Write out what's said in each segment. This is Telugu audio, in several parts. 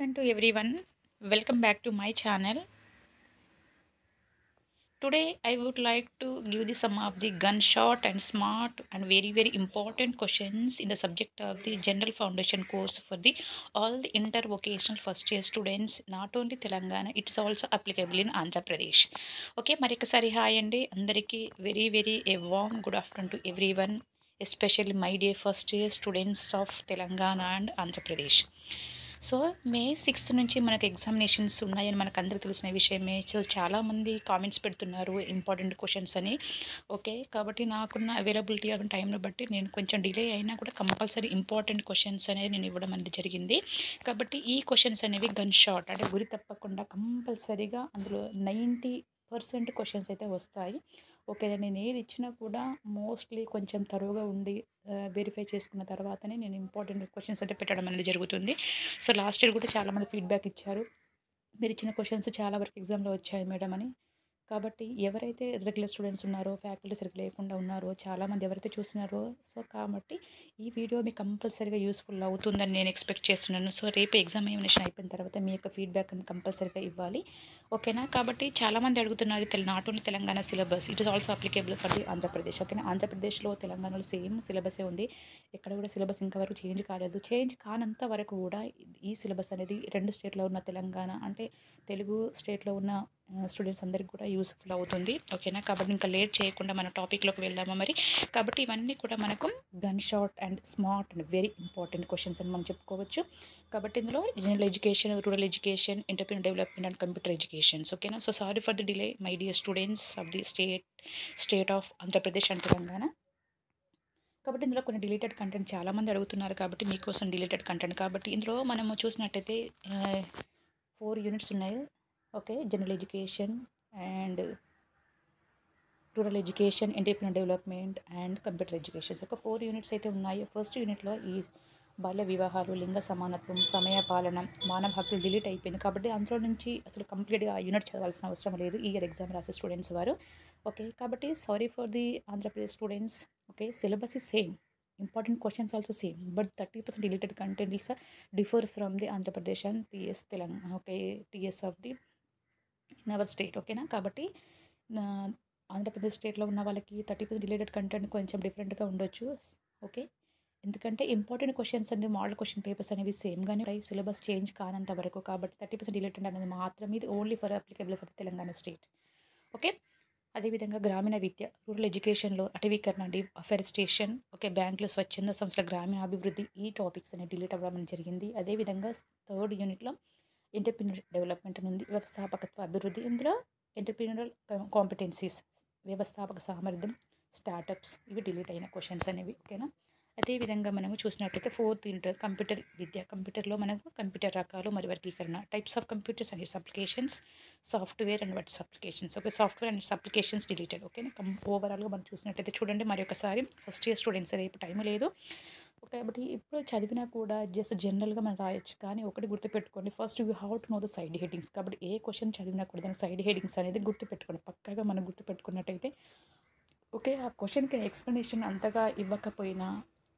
Afternoon to everyone welcome back to my channel today I would like to give the some of the gun shot and smart and very very important questions in the subject of the general foundation course for the all the inter vocational first year students not only Telangana it's also applicable in Andhra Pradesh okay మరి ఒకసారి హాయ్ అండి. అందరికీ very very a warm good afternoon to everyone especially my day first year students of Telangana and Andhra Pradesh so May sixth నుంచి మనకు ఎగ్జామినేషన్స్ ఉన్నాయని మనకు అందరికీ తెలిసిన విషయమే. సో చాలామంది కామెంట్స్ పెడుతున్నారు ఇంపార్టెంట్ క్వశ్చన్స్ అని. ఓకే కాబట్టి నాకున్న అవైలబిలిటీ ఆఫ్ టైంను బట్టి నేను కొంచెం డిలే అయినా కూడా కంపల్సరీ ఇంపార్టెంట్ క్వశ్చన్స్ అనేది నేను ఇవ్వడం అనేది జరిగింది. కాబట్టి ఈ క్వశ్చన్స్ అనేవి గన్ షాట్ అంటే గురి తప్పకుండా కంపల్సరీగా అందులో నైంటీ పర్సెంట్ క్వశ్చన్స్ అయితే వస్తాయి. ఓకే. నేను ఏది ఇచ్చినా కూడా మోస్ట్లీ కొంచెం తరువుగా ఉండి వెరిఫై చేసుకున్న తర్వాతనే నేను ఇంపార్టెంట్ క్వశ్చన్స్ అయితే పెట్టడం అనేది జరుగుతుంది. సో లాస్ట్ ఇయర్ కూడా చాలామంది ఫీడ్బ్యాక్ ఇచ్చారు. మీరు ఇచ్చిన క్వశ్చన్స్ చాలా వరకు ఎగ్జామ్లో వచ్చాయి మేడం అని. కాబట్టి ఎవరైతే రెగ్యులర్ స్టూడెంట్స్ ఉన్నారో ఫ్యాకల్టీ సరిగ్గా లేకుండా ఉన్నారో చాలామంది ఎవరైతే చూస్తున్నారో సో కాబట్టి ఈ వీడియో మీకు కంపల్సరీగా యూస్ఫుల్ అవుతుందని నేను ఎక్స్పెక్ట్ చేస్తున్నాను. సో రేపు ఎగ్జామినేషన్ అయిపోయిన తర్వాత మీ యొక్క ఫీడ్బ్యాక్ కంపల్సరీగా ఇవ్వాలి. ఓకేనా? కాబట్టి చాలామంది అడుగుతున్నారు not only Telangana syllabus. It is also applicable for the Andhra Pradesh. ఓకేనా? ఆంధ్రప్రదేశ్లో తెలంగాణలో సేమ్ సిలబసే ఉంది. ఎక్కడ కూడా సిలబస్ ఇంకా వరకు చేంజ్ కాలేదు. చేంజ్ కానంత వరకు కూడా ఈ సిలబస్ అనేది రెండు స్టేట్లో ఉన్న తెలంగాణ అంటే తెలుగు స్టేట్లో ఉన్న స్టూడెంట్స్ అందరికి కూడా యూస్ఫుల్ అవుతుంది. ఓకేనా కాబట్టి ఇంకా లేట్ చేయకుండా మన టాపిక్లోకి వెళ్దామా మరి? కాబట్టి ఇవన్నీ కూడా మనకు gun shot and smart and very important questions అని మనం చెప్పుకోవచ్చు. కాబట్టి ఇందులో general education rural education entrepreneur development and computer educations ఓకేనా so sorry for the delay my dear students of the state state of Andhra Pradesh and Telangana కాబట్టి ఇందులో కొన్ని డిలీటెడ్ కంటెంట్ చాలామంది అడుగుతున్నారు కాబట్టి మీకోసం డిలీటెడ్ కంటెంట్ కాబట్టి ఇందులో మనము చూసినట్టయితే ఫోర్ యూనిట్స్ ఉన్నాయి. Okay general education and rural education entrepreneur development and computer educations ఒక ఫోర్ యూనిట్స్ అయితే ఉన్నాయి. ఫస్ట్ యూనిట్లో ఈ బాల్య వివాహాలు లింగ సమానత్వం సమయ పాలన మానవ హక్కులు డిలీట్ అయిపోయింది. కాబట్టి అందులో నుంచి అసలు కంప్లీట్గా ఆ యూనిట్ చదవాల్సిన అవసరం లేదు. ఈ ఇయర్ ఎగ్జామ్ రాసే స్టూడెంట్స్ వారు. ఓకే కాబట్టి sorry for the Andhra Pradesh students okay syllabus is same important questions also same but thirty percent deleted content is differ from the Andhra Pradesh and TS Telangana okay TS of the in our state ఓకేనా కాబట్టి ఆంధ్రప్రదేశ్ స్టేట్లో ఉన్న వాళ్ళకి థర్టీ పర్సెంట్ రిలేటెడ్ కంటెంట్ కొంచెం డిఫరెంట్గా ఉండొచ్చు ఓకే ఎందుకంటే ఇంపార్టెంట్ క్వశ్చన్స్ అనేది మోడల్ క్వశ్చన్ పేపర్స్ అనేవి సేమ్గానే ఉంటాయి. సిలబస్ చేంజ్ కానంత వరకు కాబట్టి థర్టీ పర్సెంట్ రిలేటెడ్ అనేది మాత్రం ఇది only for applicable for Telangana state okay అదేవిధంగా గ్రామీణ విద్య రూరల్ ఎడ్యుకేషన్లో అటవీకరణ డి అఫెరిస్టేషన్ ఓకే బ్యాంకులు స్వచ్ఛంద సంస్థల గ్రామీణ అభివృద్ధి ఈ టాపిక్స్ అనేవి డిలీట్ అవ్వడం జరిగింది. అదేవిధంగా థర్డ్ యూనిట్లో ఎంటర్ప్రీనర్ డెవలప్మెంట్ ఉంది వ్యవస్థాపకత్వ అభివృద్ధి. ఇందులో ఎంటర్ప్రీనరల్ కాంపిటెన్సీస్ వ్యవస్థాపక సామర్థ్యం స్టార్టప్స్ ఇవి డిలీట్ అయిన క్వశ్చన్స్ అనేవి ఓకేనా అదేవిధంగా మనము చూసినట్లయితే ఫోర్త్ ఇంటర్ కంప్యూటర్ విద్య. కంప్యూటర్లో మనకు కంప్యూటర్ రకాలు మరియు వర్గీకరణ types of computers and its applications software and what's applications okay software and its applications deleted ఓకేనా కం ఓవరాల్గా మనం చూసినట్లయితే చూడండి మరి ఒకసారి ఫస్ట్ ఇయర్ స్టూడెంట్స్ రేపు టైం లేదు. కాబట్టి ఇప్పుడు చదివినా కూడా జస్ట్ జనరల్గా మనం రాయొచ్చు. కానీ ఒకటి గుర్తుపెట్టుకోండి. First you how to know the side headings కాబట్టి ఏ క్వశ్చన్ చదివినా కూడా దాని సైడ్ హెడింగ్స్ అనేది గుర్తుపెట్టుకోండి. పక్కాగా మనం గుర్తుపెట్టుకున్నట్టయితే ఓకే ఆ క్వశ్చన్కి ఎక్స్ప్లెనేషన్ అంతగా ఇవ్వకపోయినా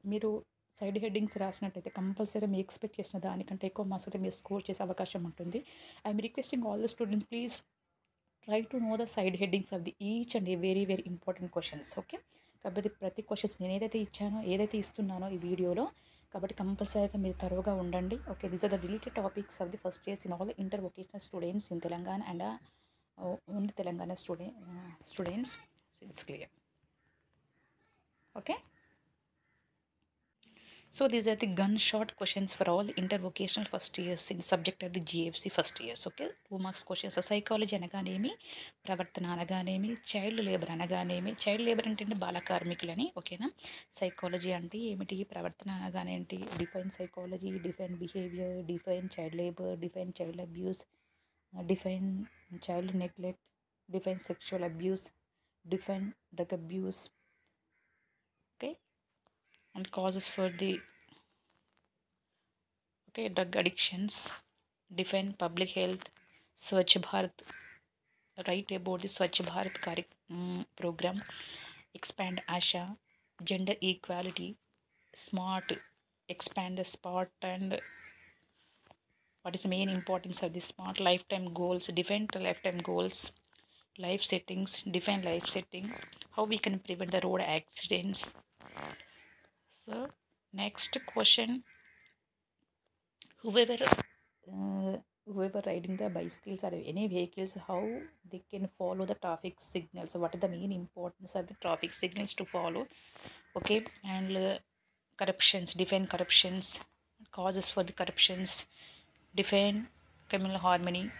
మీరు సైడ్ హెడ్డింగ్స్ రాసినట్టయితే కంపల్సరీ మీ ఎక్స్పెక్ట్ చేసిన దానికంటే ఎక్కువ మార్క్స్ అయితే మీరు స్కోర్ చేసే అవకాశం ఉంటుంది. I'm requesting all the student please try to know the side headings of the each and a very very important questions. Okay? కాబట్టి ప్రతి క్వశ్చన్స్ నేను ఏదైతే ఇచ్చానో ఏదైతే ఇస్తున్నానో ఈ వీడియోలో కాబట్టి కంపల్సరీగా మీరు తరువుగా ఉండండి. Okay these are the related topics of the first years in all the inter vocational students in Telangana and only Telangana student students it's clear okay so these are the questions questions for all intervocational first years in subject of the GFC first years okay? Two marks questions psychology అనగానేమి ప్రవర్తన అనగానేమి చైల్డ్ లేబర్ అనగానేమి చైల్డ్ లేబర్ అంటే బాల కార్మికులని ఓకేనా సైకాలజీ అంటే ఏమిటి? ప్రవర్తన అనగానేంటి define psychology define behaviour define child labour define child abuse define child neglect define sexual abuse define drug abuse okay? And causes for the okay drug addictions defend public health swachh bharat write about the swachh bharat Kari, um, program expand asha gender equality smart expand the spot and what is the main importance of the smart lifetime goals the lifetime goals life settings define life setting how we can prevent the road accidents so next question whoever uh, whoever riding the bicycles or any vehicles how they can follow the traffic signals? What are the main importance of the traffic signals to follow? Okay and uh, corruptions define corruptions causes for the corruptions define communal harmony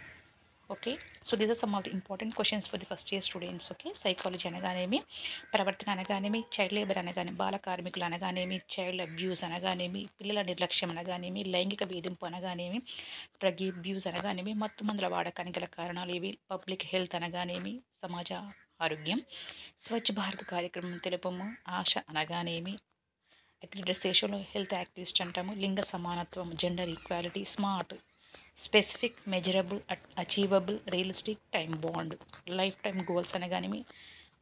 okay so these are some of the important questions for the first year students okay psychology అనగానేమి ప్రవర్తన అనగానేమి చైల్డ్ లేబర్ అనగానే బాల కార్మికులు అనగానేమి చైల్డ్ అబ్యూస్ అనగానేమి పిల్లల నిర్లక్ష్యం అనగానేమి లైంగిక వేధింపు అనగానేమి డ్రగ్ అబ్యూస్ అనగానేమి మత్తు మందుల వాడకానికి గల కారణాలు ఇవి పబ్లిక్ హెల్త్ అనగానేమి సమాజ ఆరోగ్యం స్వచ్ఛ భారత్ కార్యక్రమం తెలుపము ఆశ అనగానేమి అక్రిడెట్ హెల్త్ యాక్టివిస్ట్ అంటాము లింగ సమానత్వం gender equality smart specific measurable achievable realistic time bound life time goals అనగానేమి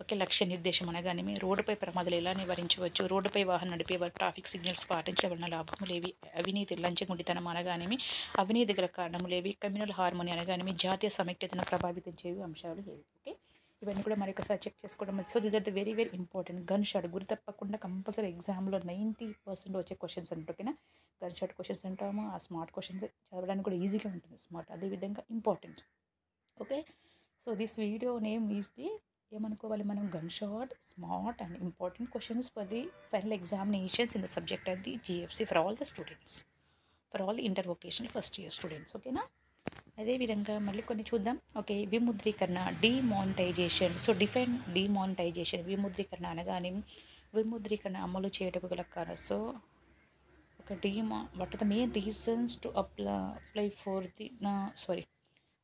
ఒకే లక్ష్య నిర్దేశం అనగానేమి రోడ్డుపై ప్రమాదాలు ఎలా నివారించవచ్చు రోడ్డుపై వాహనం నడిపేవారు ట్రాఫిక్ సిగ్నల్స్ పాటించడం వలన లాభములేవి అవినీతి లంచగుండితనం అనగానేమి అవినీతి గల కారణములేవి కమ్యూనల్ హార్మోని అనగానేమి జాతీయ సమైక్యతను ప్రభావితం చేయు అంశాలు ఏవి ఓకే. ఇవన్నీ కూడా మరొకసారి చెక్ చేసుకోవడం so this are the very very important gun shot గురి తప్పకుండా కంపల్సరీ ఎగ్జామ్లో నైంటీ పర్సెంట్ వచ్చే క్వశ్చన్స్ అంటే ఓకేనా గన్ షాట్ క్వశ్చన్స్ అంటాము? ఆ స్మార్ట్ క్వశ్చన్స్ చదవడానికి కూడా ఈజీగా ఉంటుంది స్మార్ట్ అదేవిధంగా important okay so this video name is the ఏమనుకోవాలి మనం? Gun shot smart and important questions for the final examinations in the subject of the GFC for all the students for all the inter vocational first year students ఓకేనా అదేవిధంగా మళ్ళీ కొన్ని చూద్దాం. ఓకే విముద్రీకరణ డిమానిటైజేషన్. సో డిఫైన్ డిమానిటైజేషన్ విముద్రీకరణ అనగానే విముద్రీకరణ అమలు చేయటకు గల కారణం. సో ఒక డిమా what are the main reasons to అప్లా apply for the sorry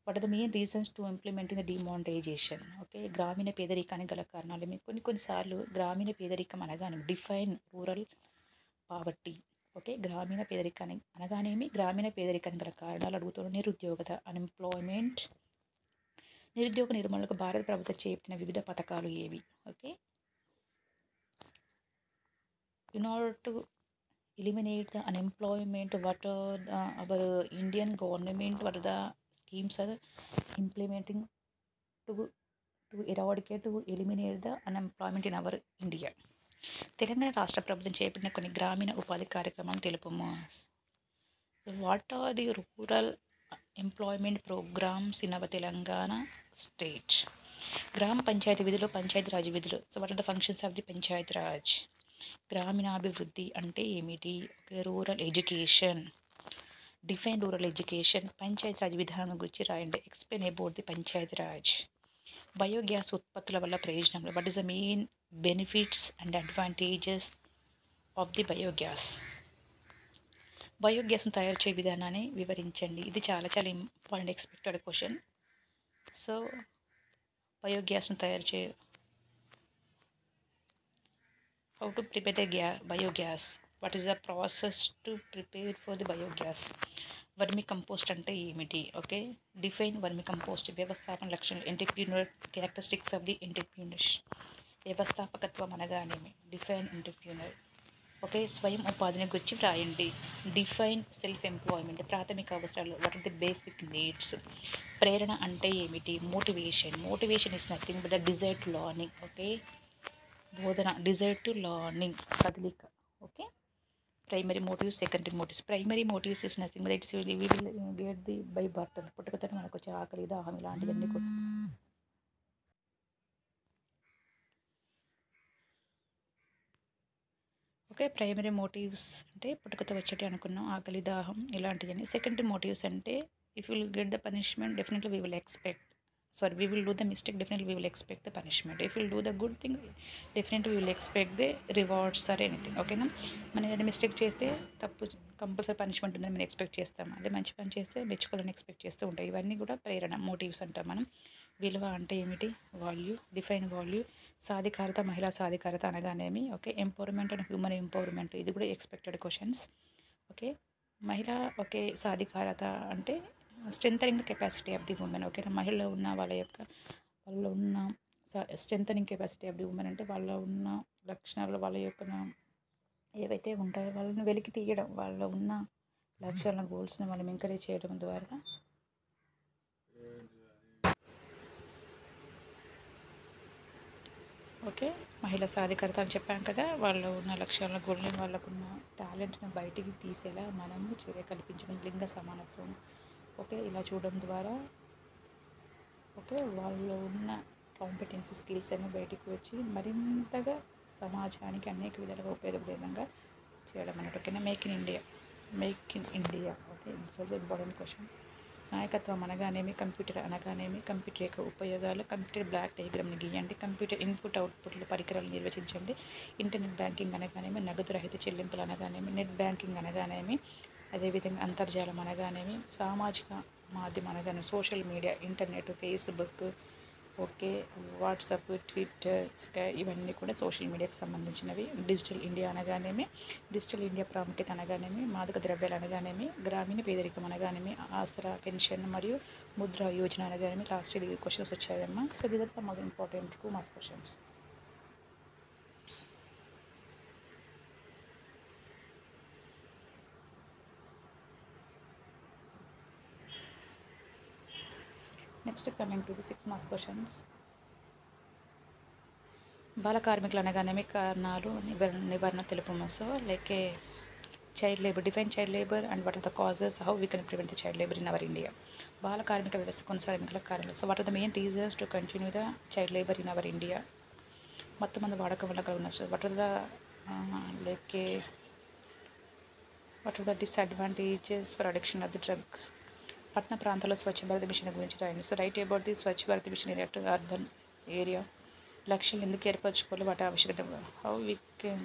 what are the main reasons to implement in the demonetisation? Okay గ్రామీణ పేదరికానికి గల కారణాలు. కొన్ని కొన్నిసార్లు గ్రామీణ పేదరికం అనగానే డిఫైన్ రూరల్ పావర్టీ. ఓకే. గ్రామీణ పేదరికాన్ని అనగానేమి? గ్రామీణ పేదరికాన్ని గల కారణాలు అడుగుతున్న నిరుద్యోగత అన్ఎంప్లాయ్మెంట్ నిరుద్యోగ నిర్మూలనకు భారత ప్రభుత్వం చేపట్టిన వివిధ పథకాలు ఏవి? Okay. In order to eliminate the unemployment what the our Indian government what the schemes are implementing to to eradicate to eliminate the unemployment in our India Telangana రాష్ట్ర ప్రభుత్వం చేపట్టిన కొన్ని గ్రామీణ ఉపాధి కార్యక్రమాలు తెలుపము what are the rural employment programmes in our Telangana state గ్రామ పంచాయతీ విధులు పంచాయతీ రాజ్ విధులు. So what are the functions of the panchayat raj గ్రామీణాభివృద్ధి అంటే ఏమిటి? Okay rural education define rural education panchayat raj విధానం గురించి రాయండి. Explain about the panchayat raj biogas ఉత్పత్తుల వల్ల ప్రయోజనాలు what is the main benefits and advantages of the biogas బయోగ్యాస్ను తయారు చేయ విధానాన్ని వివరించండి. ఇది చాలా చాలా ఇంపార్టెంట్ ఎక్స్పెక్టెడ్ క్వశ్చన్ సో బయోగ్యాస్ను తయారు చే హౌ టు ప్రిపేర్ ద గ్యా biogas what is the process to prepare for the biogas vermicompost అంటే ఏమిటి? ఓకే. డిఫైన్ వర్మి కంపోస్ట్ వ్యవస్థాపన లక్షణాలు. Entrepreneur characteristics of the entrepreneur వ్యవస్థాపకత్వం అనగానేమి? Define entrepreneur okay. స్వయం ఉపాధిని గురించి వ్రాయండి. డిఫైన్ సెల్ఫ్ ఎంప్లాయ్మెంట్ ప్రాథమిక అవసరాలు. What are the basic needs ప్రేరణ అంటే ఏమిటి? Motivation motivation is nothing but the desire to learning okay. బోధన. డిజైర్ టు లర్నింగ్ కదలిక. Okay. Primary motives secondary motives. Primary motives is nothing but it's we will get the by birth పుట్టుకతోనే మనకు వచ్చే ఆకలి దాహం ఇలాంటివన్నీ కూడా. ఓకే ప్రైమరీ మోటివ్స్ అంటే పుట్టుకతో వచ్చేటి అనుకున్నాం ఆకలి దాహం ఇలాంటివన్నీ. సెకండరీ మోటివ్స్ అంటే if will get the punishment definitely we will expect sorry we will do the mistake. Definitely we will expect the punishment. If we'll do the good thing definitely we will expect the rewards or anything. ఓకేనా మనం ఏదైనా మిస్టేక్ చేస్తే తప్పు కంపల్సరీ పనిష్మెంట్ ఉందని మనం ఎక్స్పెక్ట్ చేస్తాం. అదే మంచి పని చేస్తే మెచ్చుకోవాలని ఎక్స్పెక్ట్ చేస్తూ ఉంటాయి ఇవన్నీ కూడా ప్రేరణ మోటివ్స్ అంటాం మనం. విలువ అంటే ఏమిటి? వాల్యూ డిఫైన్ వాల్యూ సాధికారత మహిళా సాధికారత అనగానేమి okay empowerment and human empowerment ఇది కూడా ఎక్స్పెక్టెడ్ క్వశ్చన్స్ ఓకే మహిళ ఒకే సాధికారత అంటే strengthening the capacity of the women ఓకేనా మహిళలో ఉన్న వాళ్ళ యొక్క వాళ్ళలో ఉన్న strengthening capacity of the women అంటే వాళ్ళ ఉన్న లక్షణాలు వాళ్ళ యొక్క ఏవైతే ఉంటాయో వాళ్ళని వెలికి తీయడం వాళ్ళ ఉన్న లక్ష్యాలను గోల్స్ని మనం ఎంకరేజ్ చేయడం ద్వారా ఓకే మహిళ సాధికారత అని చెప్పాం కదా వాళ్ళు ఉన్న లక్ష్యాలను గోల్ని వాళ్ళకున్న టాలెంట్ని బయటికి తీసేలా మనము చర్య కల్పించడం లింగ సమానత్వం ఓకే ఇలా చూడడం ద్వారా ఓకే వాళ్ళు ఉన్న కాంపిటెన్స్ స్కిల్స్ అన్ని బయటికి వచ్చి మరింతగా సమాజానికి అనేక విధాలుగా ఉపయోగపడే విధంగా చేయడం అన్నట్టు ఓకేనా make in India make in India okay so important question నాయకత్వం అనగానేమి కంప్యూటర్ అనగానేమి కంప్యూటర్ యొక్క ఉపయోగాలు కంప్యూటర్ బ్లాక్ డయాగ్రామ్ని గీయండి కంప్యూటర్ ఇన్పుట్ అవుట్పుట్లు పరికరాలు నిర్వచించండి ఇంటర్నెట్ బ్యాంకింగ్ అనగానేమి నగదు రహిత చెల్లింపులు అనగానేమి నెట్ బ్యాంకింగ్ అనగానేమి అదేవిధంగా అంతర్జాలం అనగానేమి సామాజిక మాధ్యమం అనగానే social media internet Facebook okay WhatsApp Twitter Skype ఇవన్నీ కూడా సోషల్ మీడియాకి సంబంధించినవి. డిజిటల్ ఇండియా అనగానేమి డిజిటల్ ఇండియా ప్రాముఖ్యత అనగానేమి మాదక ద్రవ్యాలు అనగానేమి గ్రామీణ పేదరికం అనగానేమి ఆసరా పెన్షన్ మరియు ముద్ర యోజన అనగానేమి last year questions వచ్చాయమ్మా. So these are some of important two marks questions next coming to the six marks questions బాల కార్మికులు అనగానేమి కారణాలు నివారణ నివారణ తెలుపము so like a child labour define child labour and what are the causes how we can prevent the child labour in our India బాల కార్మిక వ్యవస్థ కొనసాగింపుల కారణాలు. So what are the main reasons to continue the child labour in our India మొత్తం మంది వాడకం వల్ల కలిగిన so what are the like what are the disadvantages for addiction of the drug పట్టణ ప్రాంతాల్లో స్వచ్ఛ భారత్ మిషన్ గురించి రాయండి. So write about the Swachh Bharat mission area to urban area. లక్ష్యం ఎందుకు ఏర్పరచుకోవాలి? వాటి ఆవశ్యకత how we can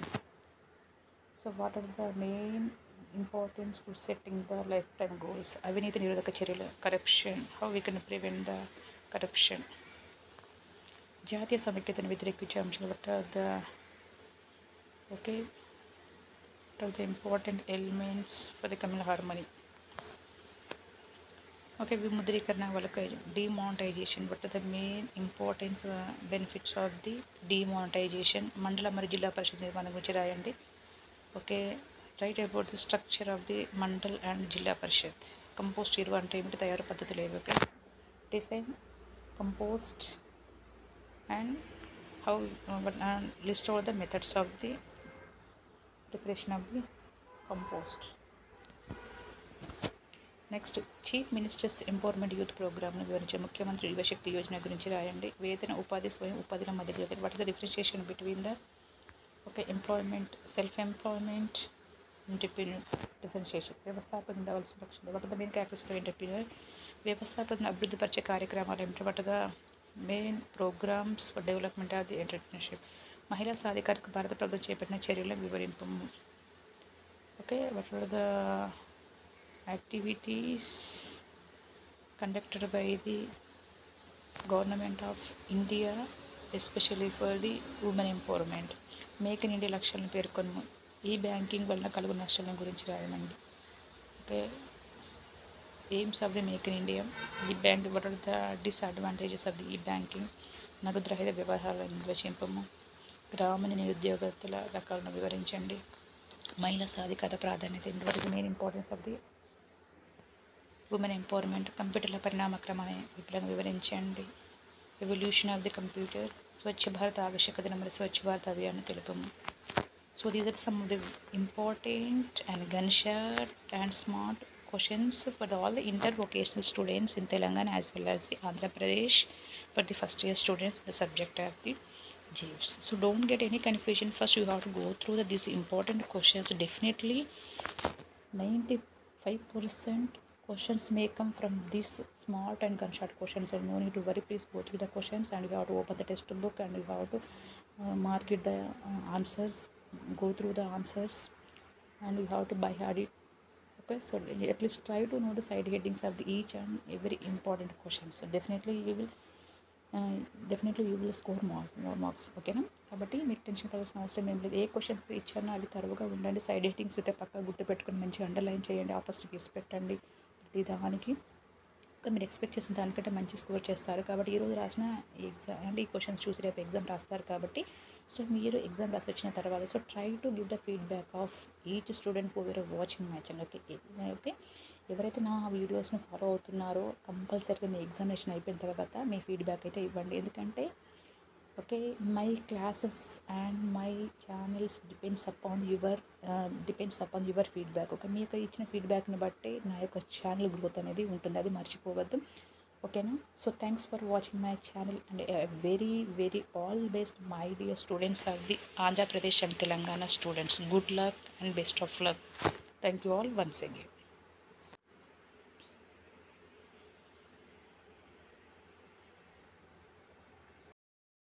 so what are the main importance to setting the life time goals అవినీతి నిరోధక చర్యలు corruption how we can prevent the corruption జాతీయ సమైక్యతను వ్యతిరేకించే అంశాలు what are the okay what are the important elements for the communal okay విముద్రీకరణ వాళ్ళకి demonetisation but the main importance benefits of the demonetisation మండల మరియు జిల్లా పరిషత్ నిర్మాణం గురించి రాయండి okay write about the structure of the mandal and Zilla Parishad compost ఎరువు అంటే ఏమిటి తయారు పద్ధతులు ఏవి okay define compost and how list of the methods of the preparation of the compost next chief ministers empowerment youth ప్రోగ్రామ్ను వివరించే ముఖ్యమంత్రి యువశక్తి యోజన గురించి రాయండి. వేతన ఉపాధి స్వయం ఉపాధిల మధ్య what is the differentiation between the okay employment self employment entrepreneur differentiation వ్యవస్థాపకం ఉండవలసిన లక్ష్యం what the main characters entrepreneur వ్యవస్థాపకను అభివృద్ధిపరిచే కార్యక్రమాలు ఏమిటి what the main programmes for development of the entrepreneurship మహిళా సాధికారిక భారత ప్రభుత్వం చేపట్టిన చర్యలను వివరింపము okay what are the activities conducted by the government of India especially for the women empowerment. Make in India లక్ష్యాలను పేర్కొను ఈ బ్యాంకింగ్ వలన కలుగు నష్టాల గురించి రాయమండి. Okay. Aims of the make in India? E bank what are the disadvantages of the e banking నగదు రహిత వ్యవహారాల నిర్వచింపము. గ్రామీణ నిరుద్యోగతుల రకాలను వివరించండి. మహిళా సాధికారత ప్రాధాన్యత. What main importance of the women empowerment కంప్యూటర్ల పరిణామ క్రమాన్ని విపులంగా వివరించండి evolution of the computer Swachh Bharat ఆవశ్యకతను మరియు Swachh Bharat Abhiyan తెలుపము so these are some of the important and gun shot and smart questions for all the inter vocational students in Telangana as well as the Andhra Pradesh for the first year students the subject of the GIFs. So don't get any confusion. First, you have to go through the, these important questions. Definitely, 95% questions may come from these smart and gunshot questions and no need to worry please go through the questions and you have to open the textbook and you have to uh, mark it the uh, answers go through the answers and you have to by heart it okay so at least try to know the side headings of the each and every important question so definitely you will definitely you will score marks marks ఓకేనా కాబట్టి మీకు టెన్షన్ పడాల్సిన అవసరం ఏం లేదు ఏ క్వశ్చన్స్ ఇచ్చారో అవి తరువుగా ఉండండి సైడ్ హెడ్డింగ్స్ అయితే పక్క గుర్తుపెట్టుకొని మంచిగా అండర్లైన్ చేయండి ఆపోజిట్ గీసి పెట్టండి ప్రతి దానికి. మీరు ఎక్స్పెక్ట్ చేసిన దానికంటే మంచి స్కోర్ చేస్తారు. కాబట్టి ఈరోజు రాసిన ఎగ్జామ్ అంటే ఈ క్వశ్చన్స్ చూసి రేపు ఎగ్జామ్ రాస్తారు కాబట్టి సో మీరు ఎగ్జామ్ రాసి వచ్చిన తర్వాత so try to give the feedback of each student who were watching my channel okay okay ఎవరైతే నా వీడియోస్ని ఫాలో అవుతున్నారో కంపల్సరీగా మీ ఎగ్జామినేషన్ అయిపోయిన తర్వాత మీ ఫీడ్బ్యాక్ అయితే ఇవ్వండి. ఎందుకంటే okay my classes and my channels depends upon your depends upon your feedback okay మీ యొక్క ఇచ్చిన ఫీడ్బ్యాక్ని బట్టి నా యొక్క ఛానల్ గ్రోత్ అనేది ఉంటుంది. అది మర్చిపోవద్దు. ఓకేనా so thanks for watching my channel and very very all best my dear students of the Andhra Pradesh and Telangana students good luck and best of luck thank you all once again